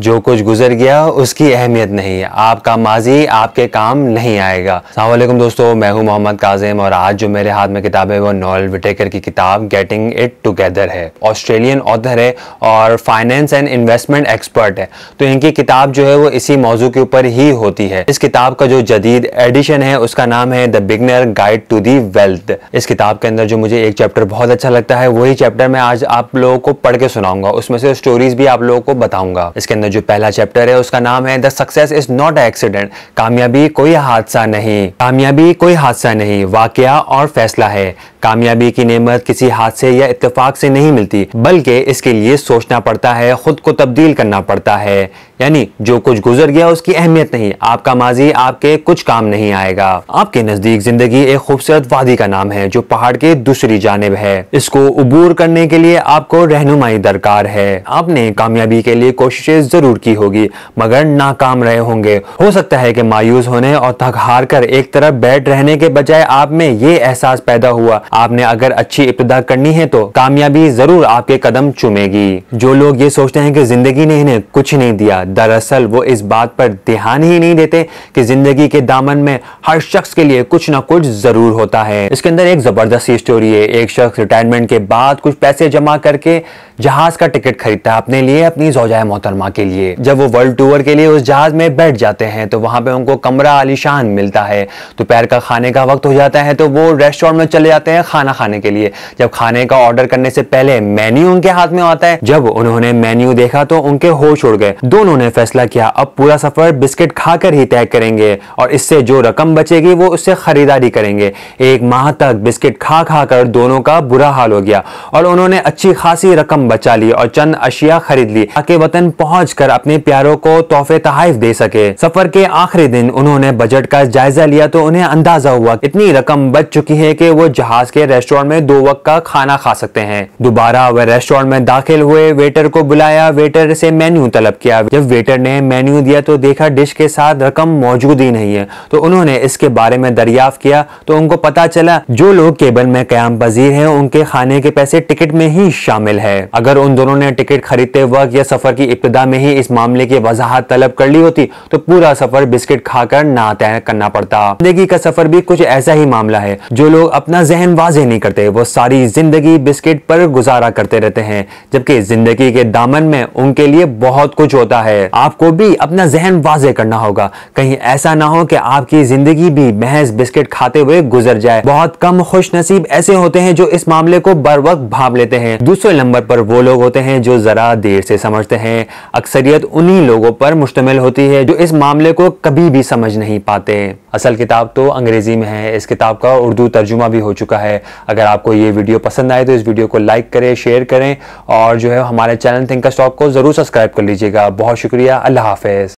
जो कुछ गुजर गया, उसकी अहमियत नहीं। है आपका माजी आपके काम नहीं आएगा। अल्लाम दोस्तों, मैं हूँ मोहम्मद काजिम और आज जो मेरे हाथ में किताब है, वो नॉल विटेकर की किताब गेटिंग इट टुगेदर है। ऑस्ट्रेलियन ऑथर है और फाइनेंस एंड इन्वेस्टमेंट एक्सपर्ट है। तो इनकी किताब जो है, वो इसी मौजू के ऊपर ही होती है। इस किताब का जो जदीद एडिशन है, उसका नाम है the beginner guide to the wealth इस किताब के अंदर जो मुझे एक चैप्टर बहुत अच्छा लगता है, वही चैप्टर मैं आज आप लोगों को पढ़ के सुनाऊँगा। उसमें से स्टोरीज भी आप लोगों को बताऊँगा। इसके अंदर जो पहला चैप्टर है, उसका नाम है the success is not accident कामयाबी कोई हादसा नहीं। कामयाबी कोई हादसा नहीं। वाकया और फैसला है। कामयाबी की नेमत किसी हादसे या इत्तेफाक से नहीं मिलती, बल्कि इसके लिए सोचना पड़ता है, खुद को तब्दील करना पड़ता है। यानी, जो कुछ गुजर गया, उसकी अहमियत नहीं। आपका माजी आपके कुछ काम नहीं आएगा। आपके नज़दीक ज़िंदगी एक खूबसूरत वादी का नाम है, जो पहाड़ के दूसरी जानब है। इसको उबूर करने के लिए आपको रहनुमाई दरकार है। आपने कामयाबी के लिए कोशिशें ज़रूर की होगी, मगर नाकाम रहे होंगे। हो सकता है कि मायूस होने और थक हार कर एक तरफ़ बैठ रहने के बजाय आप में ये एहसास पैदा हुआ। आपने अगर अच्छी इब्तदा करनी है तो कामयाबी ज़रूर आपके कदम चुमेगी। जो लोग ये सोचते हैं कि ज़िंदगी ने इन्हें कुछ नहीं दिया, दरअसल वो इस बात पर ध्यान ही नहीं देते कि ज़िंदगी के दामन में हर शख्स के लिए कुछ ना कुछ ज़रूर होता है। इसके अंदर एक ज़बरदस्त स्टोरी है। एक शख्स रिटायरमेंट के बाद कुछ पैसे जमा करके जहाज़ का टिकट खरीदता है। अपने लिए अपनी जोजाय मोहतरमा के लिए। जब वो वर्ल्ड टूर के लिए उस जहाज़ में बैठ जाते हैं तो वहाँ पे उनको कमरा आलिशान मिलता है। दोपहर का खाने का वक्त हो जाता है तो वो रेस्टोरेंट में चले जाते हैं खाना खाने के लिए। जब खाने का ऑर्डर करने से पहले मेन्यू उनके हाथ में आता है। जब उन्होंने मेन्यू देखा तो उनके होश उड़ गए। दोनों ने फैसला किया, अब पूरा सफ़र बिस्किट खाकर ही तय करेंगे, और इससे जो रकम बचेगी, वो उससे खरीदारी करेंगे। एक माह तक बिस्किट खा खा कर दोनों का बुरा हाल हो गया, और उन्होंने अच्छी खासी रकम बचा ली और चंद अशिया खरीद ली, ताकि वतन पहुँच कर अपने प्यारों को तोहफे तहाइफ दे सके। सफ़र के आखिरी दिन उन्होंने बजट का जायजा लिया तो उन्हें अंदाज़ा हुआ। इतनी रकम बच चुकी है कि वो जहाज़ के रेस्टोरेंट में दो वक्त का खाना खा सकते हैं। दोबारा वह रेस्टोरेंट में दाखिल हुए, वेटर को बुलाया, वेटर से मेन्यू तलब किया। जब वेटर ने मेन्यू दिया तो देखा डिश के साथ रकम मौजूद ही नहीं है। तो उन्होंने इसके बारे में दरियाफ्त किया तो उनको पता चला, जो लोग केबल में क्याम पजीर है, उनके खाने के पैसे टिकट में ही शामिल है। अगर उन दोनों ने टिकट खरीदते वक्त या सफ़र की इब्तदा में ही इस मामले की वजाहत तलब कर ली होती तो पूरा सफ़र बिस्किट खाकर ना तय करना पड़ता। ज़िंदगी का सफ़र भी कुछ ऐसा ही मामला है, जो लोग अपना जहन वाजे नहीं करते, वो सारी ज़िंदगी बिस्किट पर गुजारा करते रहते हैं, जबकि ज़िंदगी के दामन में उनके लिए बहुत कुछ होता है। आपको भी अपना जहन वाजे करना होगा। कहीं ऐसा ना हो कि आपकी ज़िंदगी भी महज बिस्किट खाते हुए गुजर जाए। बहुत कम खुश नसीब ऐसे होते हैं जो इस मामले को बर वक्त भाप लेते हैं। दूसरे नंबर पर वो लोग होते हैं जो जरा देर से समझते हैं। अक्सरियत उन्हीं लोगों पर मुश्तमिल होती है जो इस मामले को कभी भी समझ नहीं पाते। असल किताब तो अंग्रेज़ी में है। इस किताब का उर्दू तर्जुमा भी हो चुका है। अगर आपको ये वीडियो पसंद आए तो इस वीडियो को लाइक करें, शेयर करें और जो है हमारे चैनल थिंक स्टॉक को ज़रूर सब्सक्राइब कर लीजिएगा। बहुत शुक्रिया। अल्लाह हाफिज।